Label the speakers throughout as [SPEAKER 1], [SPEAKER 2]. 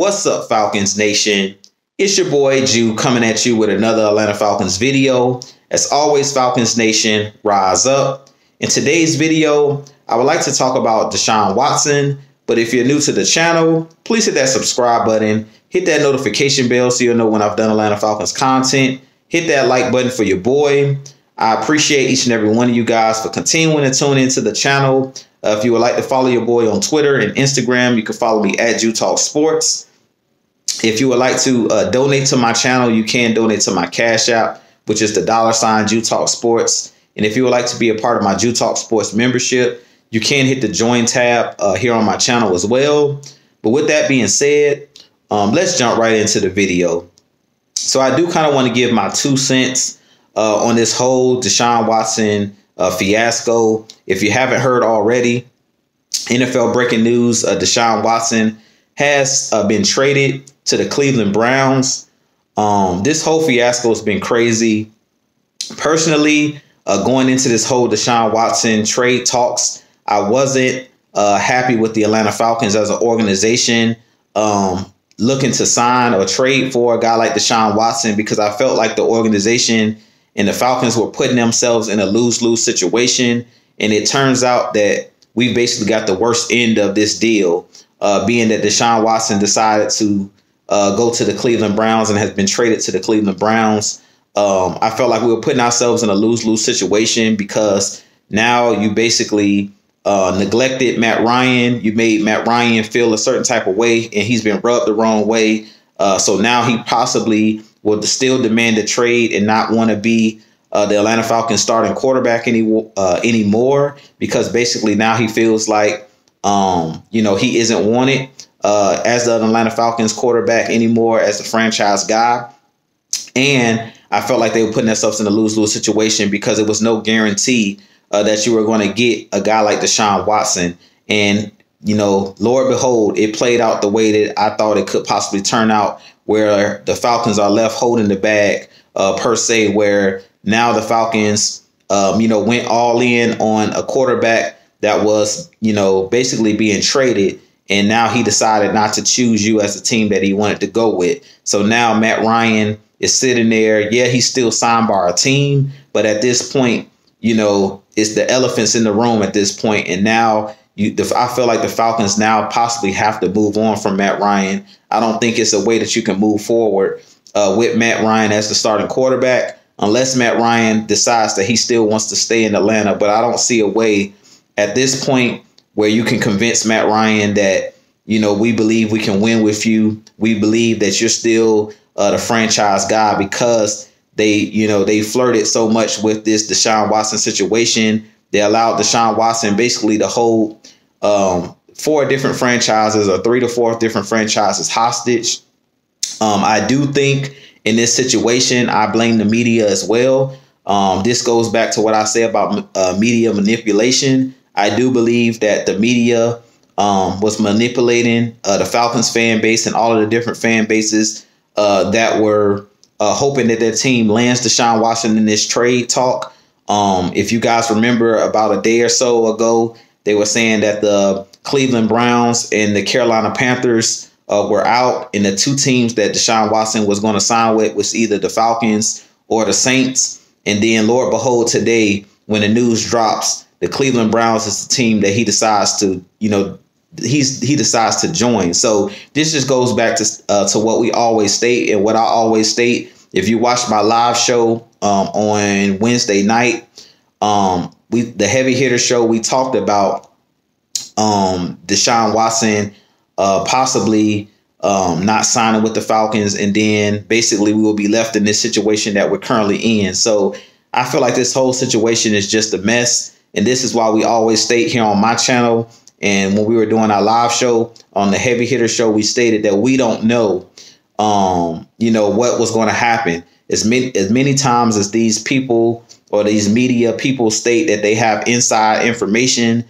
[SPEAKER 1] What's up, Falcons Nation? It's your boy Ju coming at you with another Atlanta Falcons video. As always, Falcons Nation, rise up. In today's video, I would like to talk about Deshaun Watson. But if you're new to the channel, please hit that subscribe button, hit that notification bell so you'll know when I've done Atlanta Falcons content. Hit that like button for your boy. I appreciate each and every one of you guys for continuing to tune into the channel. Uh, if you would like to follow your boy on Twitter and Instagram, you can follow me at Ju TalkSports. If you would like to uh, donate to my channel, you can donate to my Cash App, which is the dollar sign Ju TalkSports. And if you would like to be a part of my Ju TalkSports membership, you can hit the join tab uh, here on my channel as well. But with that being said, um, let's jump right into the video. So I do kind of want to give my two cents uh, on this whole Deshaun Watson uh, fiasco. If you haven't heard already, NFL breaking news: uh, Deshaun Watson has uh, been traded to the Cleveland Browns. Um, this whole fiasco has been crazy. Personally, uh, going into this whole Deshaun Watson trade talks, I wasn't uh, happy with the Atlanta Falcons as an organization um, looking to sign or trade for a guy like Deshaun Watson because I felt like the organization and the Falcons were putting themselves in a lose lose situation. And it turns out that we basically got the worst end of this deal, uh, being that Deshaun Watson decided to uh, go to the Cleveland Browns and has been traded to the Cleveland Browns. Um, I felt like we were putting ourselves in a lose lose situation because now you basically uh, neglected Matt Ryan. You made Matt Ryan feel a certain type of way, and he's been rubbed the wrong way. Uh, so now he possibly will still demand a trade and not want to be uh, the Atlanta Falcons starting quarterback any uh, anymore because basically now he feels like um, you know he isn't wanted uh, as the Atlanta Falcons quarterback anymore as a franchise guy, and I felt like they were putting themselves in a lose lose situation because it was no guarantee uh, that you were going to get a guy like Deshaun Watson and you know, Lord behold, it played out the way that I thought it could possibly turn out where the Falcons are left holding the bag uh, per se, where now the Falcons, um, you know, went all in on a quarterback that was, you know, basically being traded. And now he decided not to choose you as the team that he wanted to go with. So now Matt Ryan is sitting there. Yeah, he's still signed by our team, but at this point, you know, it's the elephants in the room at this point. And now you, the, I feel like the Falcons now possibly have to move on from Matt Ryan. I don't think it's a way that you can move forward uh, with Matt Ryan as the starting quarterback unless Matt Ryan decides that he still wants to stay in Atlanta. But I don't see a way at this point where you can convince Matt Ryan that you know we believe we can win with you. We believe that you're still uh, the franchise guy because they you know they flirted so much with this Deshaun Watson situation. They allowed Deshaun Watson basically to hold um, four different franchises or three to four different franchises hostage. Um, I do think in this situation, I blame the media as well. Um, this goes back to what I say about uh, media manipulation. I do believe that the media um, was manipulating uh, the Falcons fan base and all of the different fan bases uh, that were uh, hoping that their team lands Deshaun Watson in this trade talk. Um, if you guys remember about a day or so ago, they were saying that the Cleveland Browns and the Carolina Panthers uh, were out, and the two teams that Deshaun Watson was going to sign with was either the Falcons or the Saints. And then, Lord behold, today when the news drops, the Cleveland Browns is the team that he decides to, you know, he's he decides to join. So this just goes back to uh, to what we always state and what I always state. If you watch my live show um, on Wednesday night, um, we the heavy hitter show we talked about um, Deshaun Watson uh, possibly um, not signing with the Falcons, and then basically we will be left in this situation that we're currently in. So I feel like this whole situation is just a mess, and this is why we always state here on my channel. And when we were doing our live show on the Heavy Hitter Show, we stated that we don't know, um, you know, what was going to happen. As many as many times as these people or these media people state that they have inside information,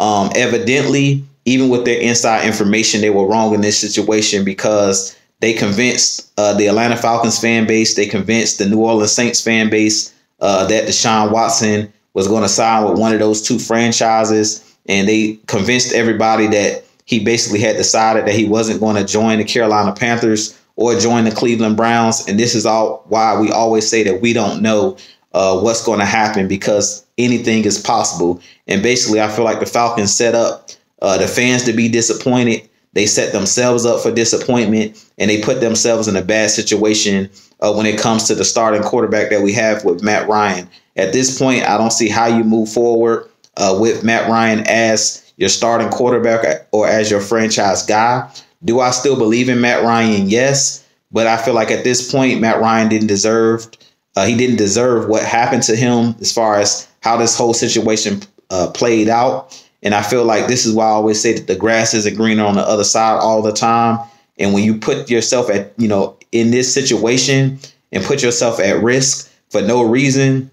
[SPEAKER 1] um, evidently even with their inside information, they were wrong in this situation because they convinced uh, the Atlanta Falcons fan base, they convinced the New Orleans Saints fan base uh, that Deshaun Watson was going to sign with one of those two franchises, and they convinced everybody that he basically had decided that he wasn't going to join the Carolina Panthers or join the Cleveland Browns. And this is all why we always say that we don't know uh, what's going to happen because anything is possible. And basically, I feel like the Falcons set up uh, the fans to be disappointed. They set themselves up for disappointment and they put themselves in a bad situation uh, when it comes to the starting quarterback that we have with Matt Ryan. At this point, I don't see how you move forward uh, with Matt Ryan as your starting quarterback or as your franchise guy. Do I still believe in Matt Ryan? Yes. But I feel like at this point, Matt Ryan didn't deserve uh, he didn't deserve what happened to him as far as how this whole situation uh, played out. And I feel like this is why I always say that the grass isn't greener on the other side all the time. And when you put yourself at, you know, in this situation and put yourself at risk for no reason,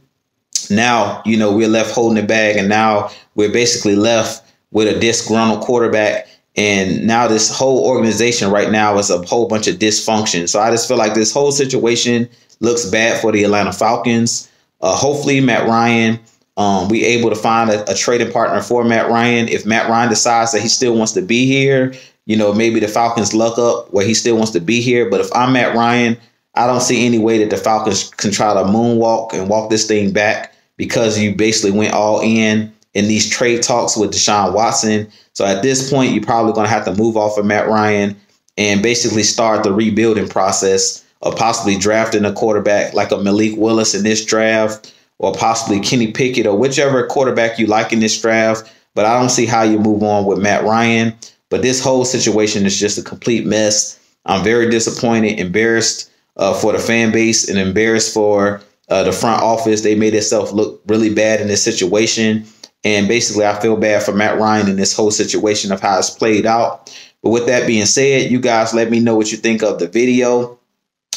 [SPEAKER 1] now, you know, we're left holding the bag and now we're basically left with a disgruntled quarterback. And now this whole organization right now is a whole bunch of dysfunction. So I just feel like this whole situation looks bad for the Atlanta Falcons. Uh, hopefully, Matt Ryan, um, we able to find a, a trading partner for Matt Ryan. If Matt Ryan decides that he still wants to be here, you know, maybe the Falcons luck up where he still wants to be here. But if I'm Matt Ryan, I don't see any way that the Falcons can try to moonwalk and walk this thing back because you basically went all in in these trade talks with Deshaun Watson. So at this point, you're probably going to have to move off of Matt Ryan and basically start the rebuilding process of possibly drafting a quarterback like a Malik Willis in this draft or possibly Kenny Pickett or whichever quarterback you like in this draft. But I don't see how you move on with Matt Ryan. But this whole situation is just a complete mess. I'm very disappointed, embarrassed uh, for the fan base, and embarrassed for uh, the front office. They made themselves look really bad in this situation. And basically, I feel bad for Matt Ryan in this whole situation of how it's played out. But with that being said, you guys let me know what you think of the video.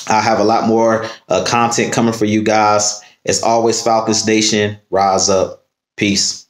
[SPEAKER 1] I have a lot more uh, content coming for you guys. As always, Falcons Nation, rise up. Peace.